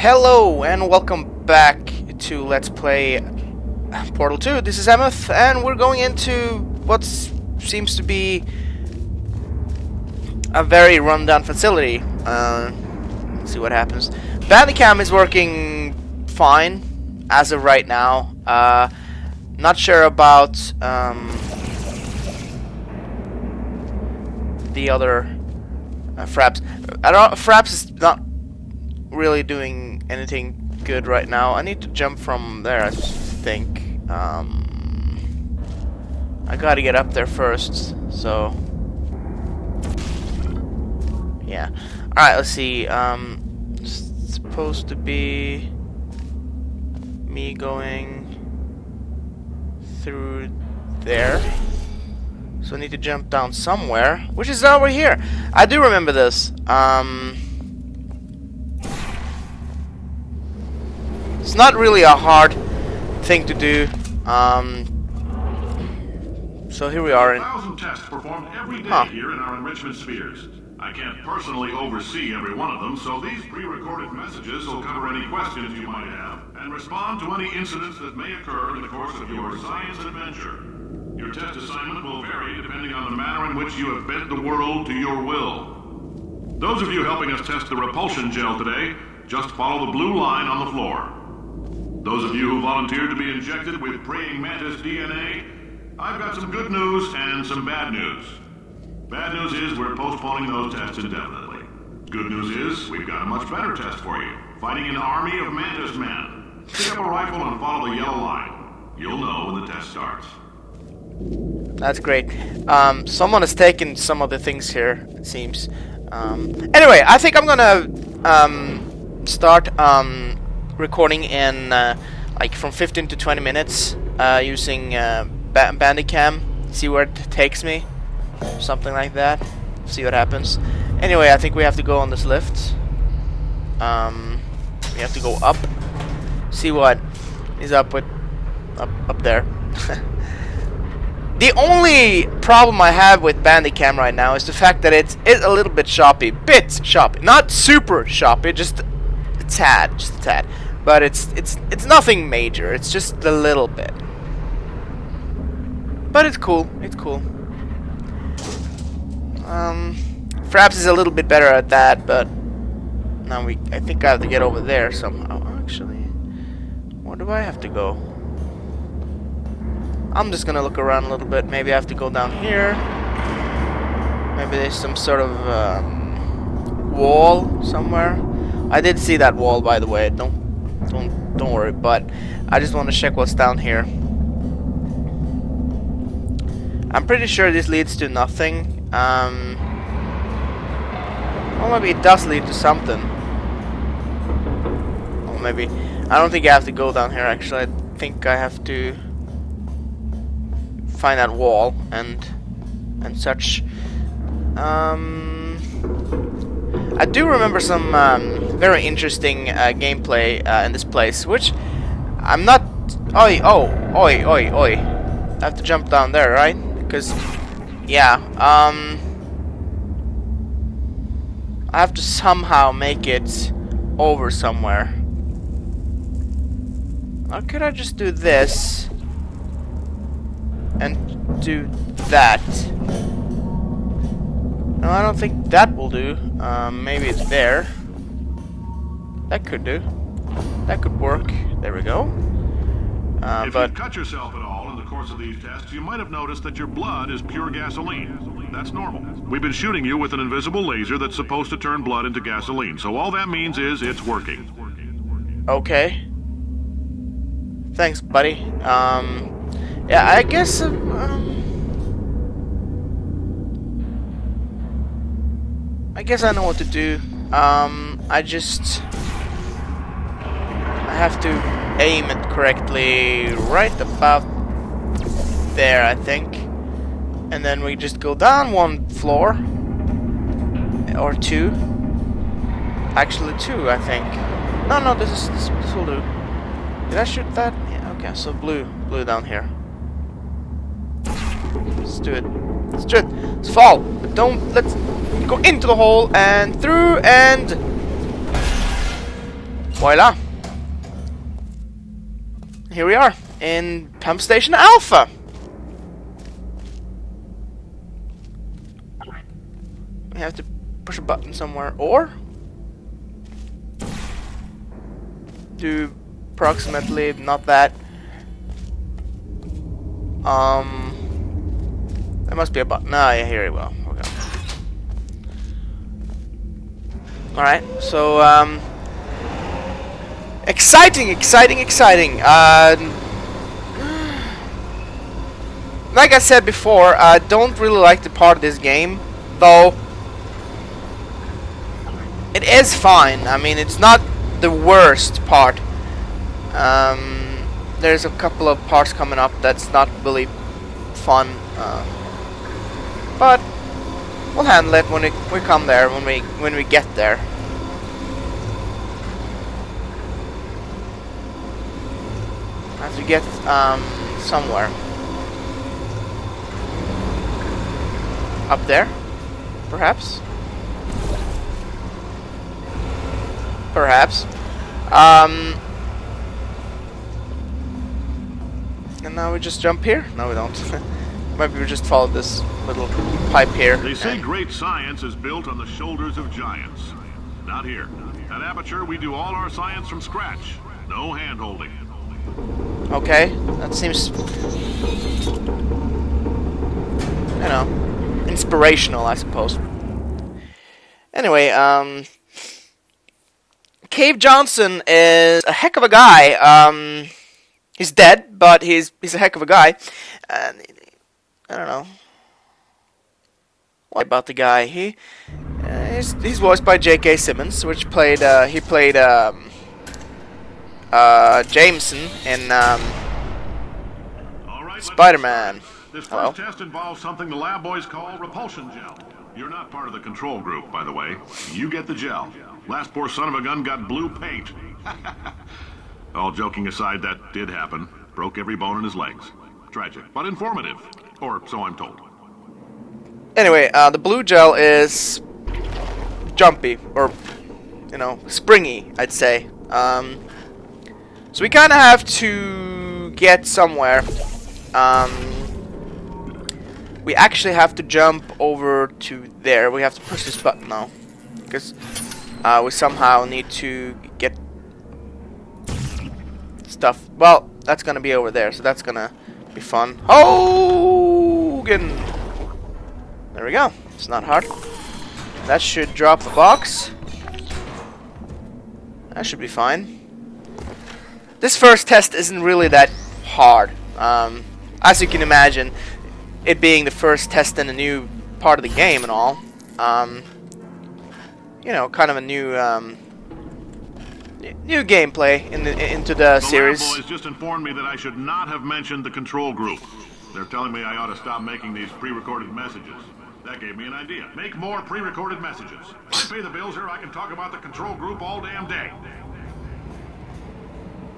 Hello and welcome back to Let's Play Portal 2. This is Emmeth and we're going into what seems to be a very rundown facility. Uh, let's see what happens. Bandicam is working fine as of right now. Uh, not sure about um, the other uh, Fraps. I don't. Fraps is not really doing anything good right now. I need to jump from there. I think. Um, I gotta get up there first. So. Yeah. All right. Let's see. Um, it's supposed to be me going through there. So I need to jump down somewhere, which is over here. I do remember this. Um, not really a hard thing to do. Um, so here we are. A thousand tests performed every day Huh. here in our enrichment spheres. I can't personally oversee every one of them, so these pre-recorded messages will cover any questions you might have and respond to any incidents that may occur in the course of your science adventure. Your test assignment will vary depending on the manner in which you have bent the world to your will. Those of you helping us test the repulsion gel today, just follow the blue line on the floor. Those of you who volunteered to be injected with praying mantis DNA, I've got some good news and some bad news. Bad news is we're postponing those tests indefinitely. Good news is we've got a much better test for you. Fighting an army of mantis men. Pick up a rifle and follow the yellow line. You'll know when the test starts. That's great. Um, someone has taken some of the things here, it seems. Um, anyway, I think I'm gonna um, start um, recording in uh, like from 15 to 20 minutes uh, using uh, ba Bandicam. See where it takes me, something like that. See what happens. Anyway, I think we have to go on this lift. Um, we have to go up. See what is up with up up there. The only problem I have with Bandicam right now is the fact that it's, it's a little bit choppy. Bit choppy. Not super choppy, just a tad, just a tad. But it's it's it's nothing major. It's just a little bit. But it's cool. It's cool. Um Fraps is a little bit better at that, but now we I think I have to get over there somehow. Actually, where do I have to go? I'm just gonna look around a little bit. Maybe I have to go down here. Maybe there's some sort of um, wall somewhere. I did see that wall, by the way. Don't, don't, don't worry. But I just want to check what's down here. I'm pretty sure this leads to nothing. Um, well, maybe it does lead to something. Or maybe I don't think I have to go down here. Actually, I think I have to find that wall and and such. Um, I do remember some um, very interesting uh, gameplay uh, in this place, which I'm not. Oi, oh, oi, oi, oi! I have to jump down there, right? Because, yeah, um, I have to somehow make it over somewhere. Or could I just do this? and do that. No, I don't think that will do. Um, maybe it's there. That could do. That could work. There we go. Uh, if but you cut yourself at all in the course of these tests, you might have noticed that your blood is pure gasoline. That's normal. We've been shooting you with an invisible laser that's supposed to turn blood into gasoline, so all that means is it's working. okay. Thanks, buddy. Um, yeah, I guess. Um, I guess I know what to do. Um, I just I have to aim it correctly, right about there, I think, and then we just go down one floor or two. Actually, two, I think. No, no, this is this, this will do. Did I shoot that? Yeah. Okay, so blue, blue down here. Let's do it. Let's do it. Let's fall. But don't. Let's go into the hole and through and. voila. Here we are in Pump Station Alpha. We have to push a button somewhere, or do approximately not that. Um, there must be a button. Ah, yeah, here we go. Okay. All right, so um, exciting, exciting, exciting. Uh, like I said before, I don't really like the part of this game, though. It is fine. I mean, it's not the worst part. Um, there's a couple of parts coming up that's not really fun. Uh, but we'll handle it when we, we come there, when we when we get there. As we get um, somewhere. Up there, perhaps. Perhaps. Um, and now we just jump here? No, we don't. Maybe we just follow this little pipe here. They say great science is built on the shoulders of giants. Not here. At Aperture, we do all our science from scratch. No hand-holding. Okay, that seems... You know, inspirational, I suppose. Anyway, um... Cave Johnson is a heck of a guy. Um, he's dead, but he's he's a heck of a guy. And I don't know what about the guy. He uh, he's, he's voiced by J.K. Simmons, which played uh, he played um, uh, Jameson in um, Spider-Man. This Hello. test involves something the lab boys call repulsion gel. You're not part of the control group, by the way. You get the gel. Last poor son of a gun got blue paint. All joking aside, that did happen. Broke every bone in his legs. Tragic, but informative. Or so I'm told. Anyway, uh, the blue gel is jumpy or you know springy, I'd say. Um, so we kind of have to get somewhere. Um, we actually have to jump over to there. We have to push this button now because uh, we somehow need to get stuff. Well, that's gonna be over there, so that's gonna be fun. Hogan. There we go. It's not hard. That should drop the box. That should be fine. This first test isn't really that hard. Um, as you can imagine, it being the first test in a new part of the game and all. Um, you know, kind of a new um, new gameplay in the, into the, The series. lab boys just informed me that I should not have mentioned the control group. They're telling me I ought to stop making these pre-recorded messages. That gave me an idea. Make more pre-recorded messages. I pay the bills here, I can talk about the control group all damn day.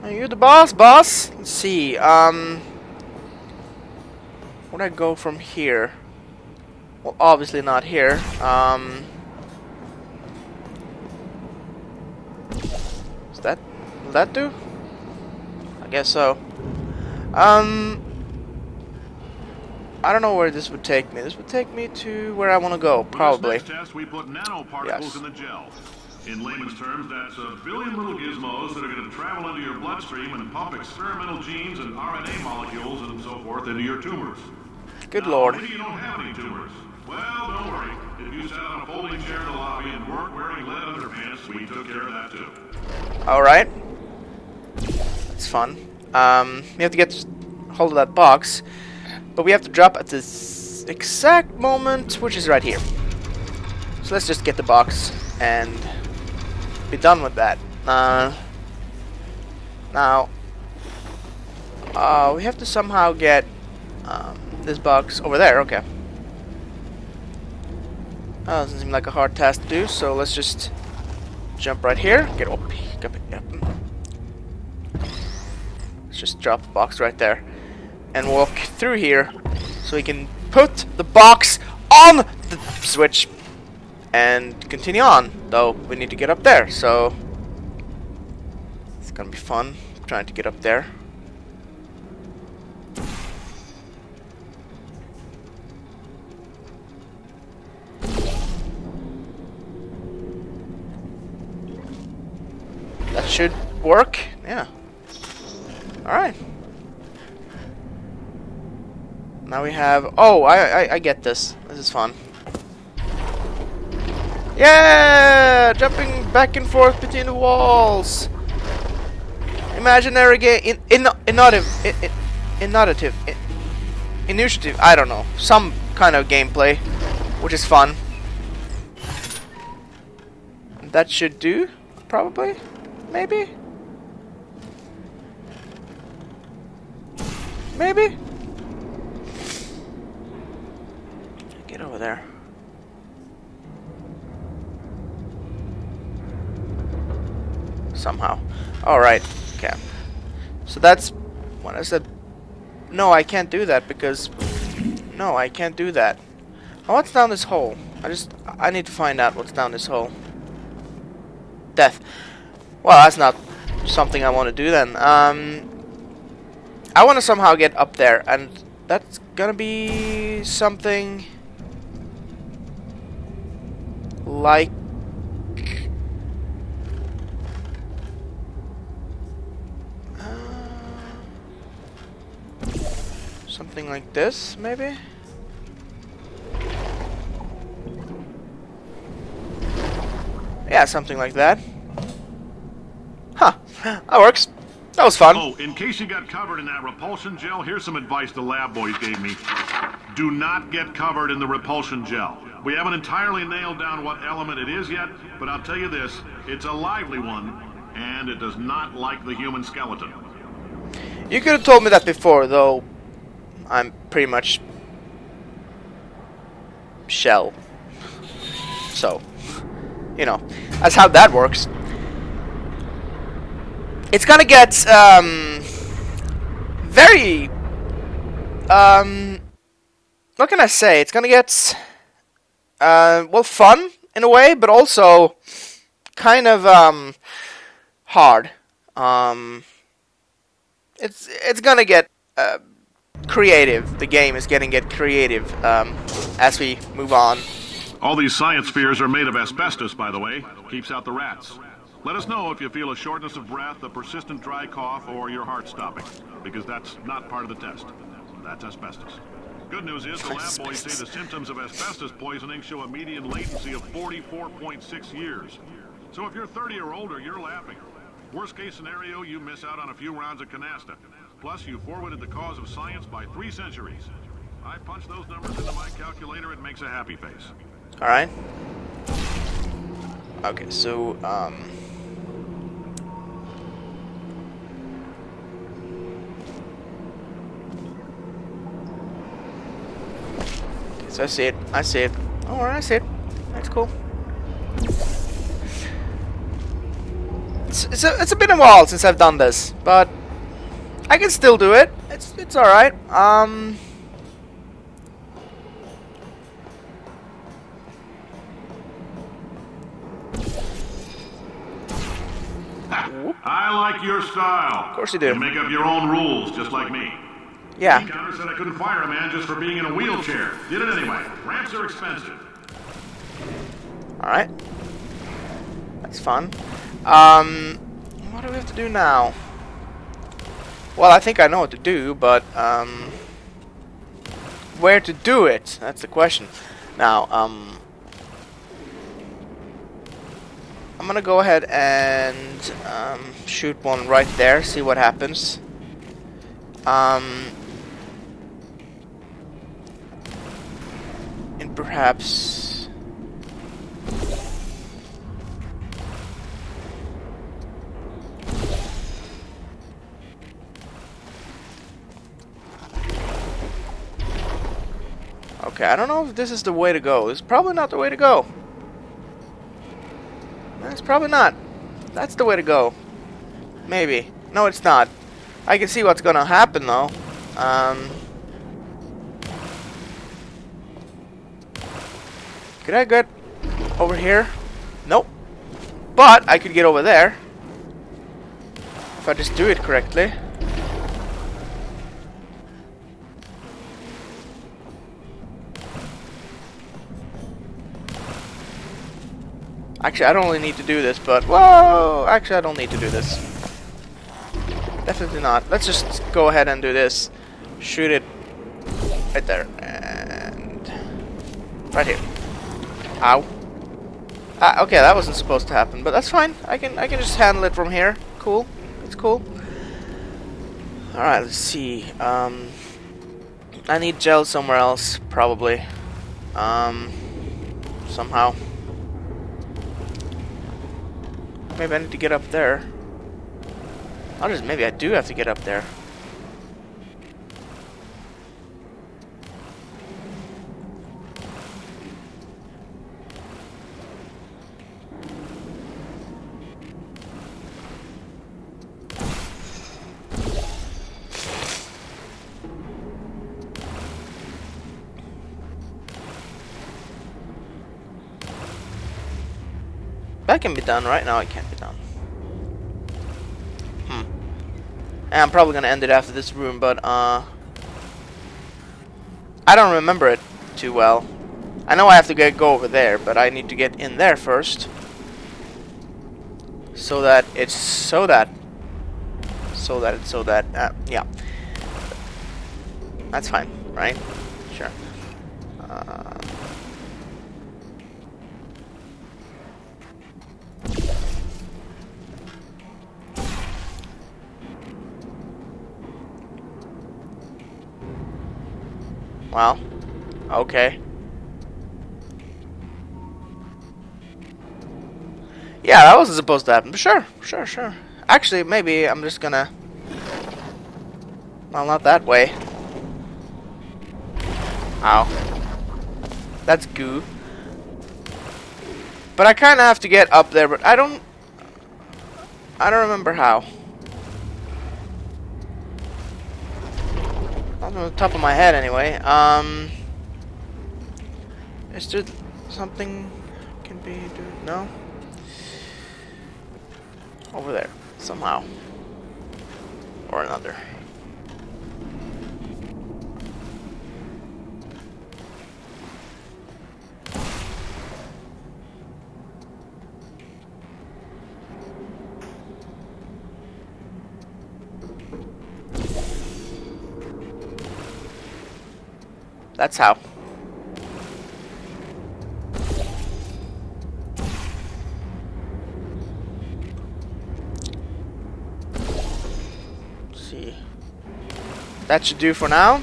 Are you the boss, boss? Let's see. Um, where do I go from here? Well, obviously not here. Um, is that will that do? I guess so. Um, I don't know where this would take me. This would take me to where I want to go, probably. this next test, we put nanoparticles Yes. In the gel. In layman's terms, that's a billion little gizmos that are going to travel into your bloodstream and pump experimental genes and RNA molecules and so forth into your tumors. Good Now, lord. Maybe you don't have any tumors. Well, don't worry. If you sat on a folding chair in the lobby and weren't wearing lead underpants, we took care of that too. Alright. It's fun. Um, we have to get hold of that box. But we have to drop at this exact moment, which is right here. So let's just get the box and be done with that. Uh, now, uh, we have to somehow get um, this box over there. Okay. Uh, doesn't seem like a hard task to do, so let's just jump right here. Get up. Let's just drop the box right there and walk through here so we can put the box on the switch and continue on. Though we need to get up there, so It's gonna be fun trying to get up there. That should work. Yeah. Alright. Now we have... Oh, I, I, I get this. This is fun. Yeah! Jumping back and forth between the walls. Imaginary game. In, in, innovative. In, in, innovative. In, initiative. I don't know. Some kind of gameplay. Which is fun. That should do. Probably. Maybe. Maybe? Get over there. Somehow. Alright. Okay. So that's... What I said... No, I can't do that because... No, I can't do that. Oh, what's down this hole? I just... I need to find out what's down this hole. Death. Well, that's not something I want to do then. Um... I want to somehow get up there, and that's gonna be something like uh, something like this, maybe. Yeah, something like that. Huh, that works. That was fun. Oh, in case you got covered in that repulsion gel, here's some advice the lab boys gave me. Do not get covered in the repulsion gel. We haven't entirely nailed down what element it is yet, but I'll tell you this, it's a lively one, and it does not like the human skeleton. You could have told me that before, though I'm pretty much shell. So, you know, that's how that works. It's gonna get um, very um, what can I say? It's gonna get uh, well fun in a way, but also kind of um, hard. Um, it's it's gonna get uh, creative. The game is getting get creative um, as we move on. All these science spheres are made of asbestos, by the way. Keeps out the rats. Let us know if you feel a shortness of breath, a persistent dry cough, or your heart stopping, because that's not part of the test. That's asbestos. Good news is the lab boys say the symptoms of asbestos poisoning show a median latency of 44.6 years. So if you're 30 or older, you're laughing. Worst case scenario, you miss out on a few rounds of canasta. Plus, you forwarded the cause of science by three centuries. I punch those numbers into my calculator, it makes a happy face. Alright. Okay, so, um... So I see it. I see it. Alright, I see it. That's cool. It's, it's, a, it's a been a while since I've done this, but I can still do it. It's it's alright. Um... I like your style. Of course you do. You make up your own rules, just like me. Yeah. Counter said I couldn't fire a man just for being in a wheelchair. Did it anyway. Ramps are expensive. Alright. That's fun. Um, what do we have to do now? Well, I think I know what to do, but, um... Where to do it? That's the question. Now, um... I'm gonna go ahead and um, shoot one right there, see what happens. Um, and perhaps Okay, I don't know if this is the way to go. It's probably not the way to go. That's probably not. That's the way to go. Maybe. No, it's not. I can see what's gonna happen though. Um, could I get over here? Nope. But I could get over there. If I just do it correctly. Actually, I don't really need to do this, but... Whoa! Actually, I don't need to do this. Definitely not. Let's just go ahead and do this. Shoot it right there. And... Right here. Ow. Ah, okay, that wasn't supposed to happen, but that's fine. I can I can just handle it from here. Cool. It's cool. Alright, let's see. Um, I need gel somewhere else, probably. Um, somehow. Maybe I need to get up there. I'll just, maybe I do have to get up there. That can be done, right? now. it can't be done. Hmm. And I'm probably gonna end it after this room, but, uh... I don't remember it too well. I know I have to get go over there, but I need to get in there first. So that it's so that... So that it's so that... Uh, yeah. That's fine, right? Sure. Uh... Well, okay. Yeah, that wasn't supposed to happen. Sure, sure, sure. Actually, maybe I'm just gonna... Well, not that way. Ow. That's goo. But I kind of have to get up there, but I don't... I don't remember how. Not on the top of my head, anyway. Um, is there something can be do? No. Over there, somehow, or another. That's how. Let's see. That should do for now.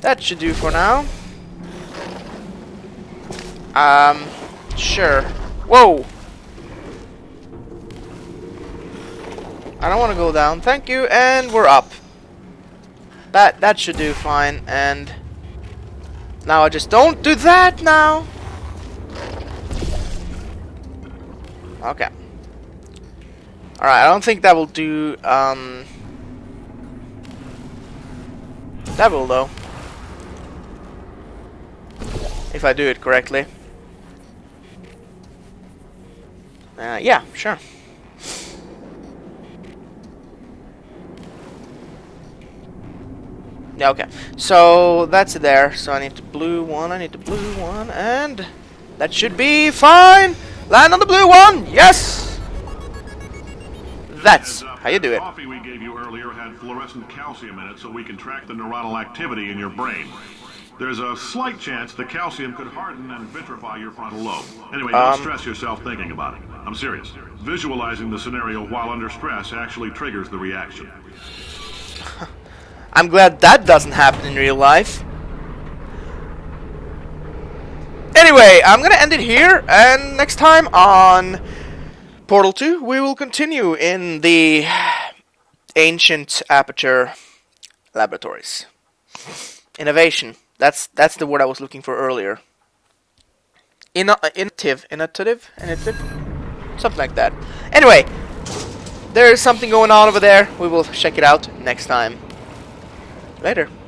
That should do for now. Um, sure. Whoa! I don't want to go down. Thank you, and we're up. That that should do fine, and now I just don't do that now. Okay. Alright, I don't think that will do, um... That will, though. If I do it correctly. Uh, yeah, sure. Yeah, okay. So that's there. So I need the blue one, I need the blue one, and that should be fine. Land on the blue one. Yes. That's how you do it. coffee we gave you earlier had fluorescent calcium in it, so we can track the neuronal activity in your brain. There's a slight chance the calcium could harden and vitrify your frontal lobe. Anyway, don't Um, stress yourself thinking about it. I'm serious. Visualizing the scenario while under stress actually triggers the reaction. I'm glad that doesn't happen in real life. Anyway, I'm gonna end it here, and next time on Portal 2, we will continue in the ancient aperture laboratories. Innovation. That's that's the word I was looking for earlier. Inno innovative, innovative, innovative, something like that. Anyway, there is something going on over there. We will check it out next time. Later.